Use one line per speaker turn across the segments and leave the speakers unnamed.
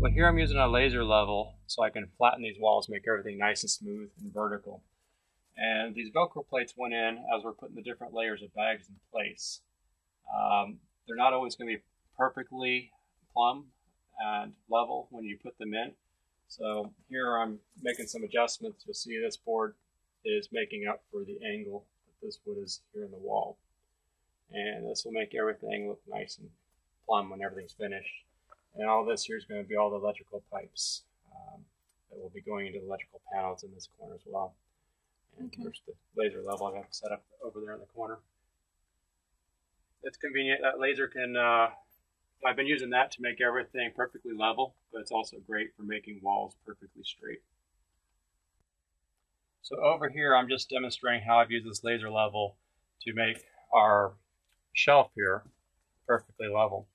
Well, here I'm using a laser level so I can flatten these walls, make everything nice and smooth and vertical. And these Velcro plates went in as we're putting the different layers of bags in place. Um, they're not always going to be perfectly plumb and level when you put them in. So here I'm making some adjustments. You'll see this board is making up for the angle that this wood is here in the wall. And this will make everything look nice and plumb when everything's finished. And all this here is going to be all the electrical pipes um, that will be going into the electrical panels in this corner as well. And
Okay.
there's the laser level I have set up over there in the corner. It's convenient. That laser can, uh, I've been using that to make everything perfectly level, but it's also great for making walls perfectly straight. So over here, I'm just demonstrating how I've used this laser level to make our shelf here perfectly level.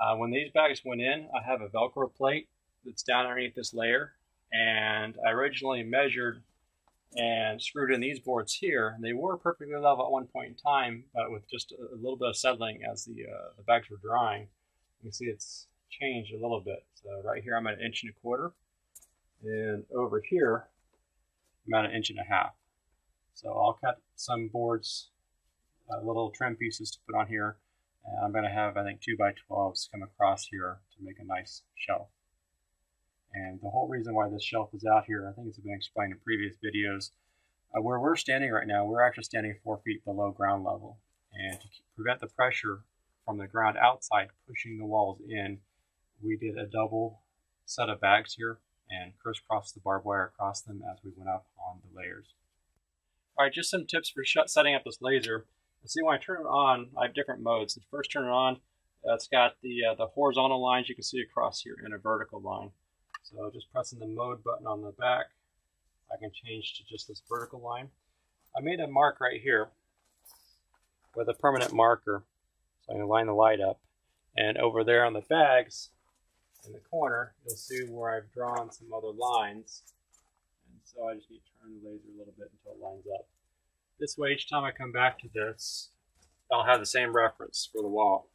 Uh, when these bags went in, I have a Velcro plate that's down underneath this layer, and I originally measured and screwed in these boards here. And they were perfectly level at one point in time, but with just a, little bit of settling as the, uh, the bags were drying, you can see it's changed a little bit. So right here I'm at an inch and a quarter, and over here I'm at an inch and a half. So I'll cut some boards, uh, little trim pieces to put on here, and I'm going to have I think two by 12s come across here to make a nice shelf. And the whole reason why this shelf is out here, I think it's been explained in previous videos. Uh, where we're standing right now, we're actually standing four feet below ground level. And to prevent the pressure from the ground outside pushing the walls in, we did a double set of bags here and crisscrossed the barbed wire across them as we went up on the layers. All right, just some tips for setting up this laser. See, when I turn it on, I have different modes. The first turn it on, uh, it's got the, uh, the horizontal lines you can see across here and a vertical line. So just pressing the mode button on the back, I can change to just this vertical line. I made a mark right here with a permanent marker. So I'm going to line the light up. And over there on the bags in the corner, you'll see where I've drawn some other lines. And so I just need to turn the laser a little bit until it lines up. This way, each time I come back to this, I'll have the same reference for the wall.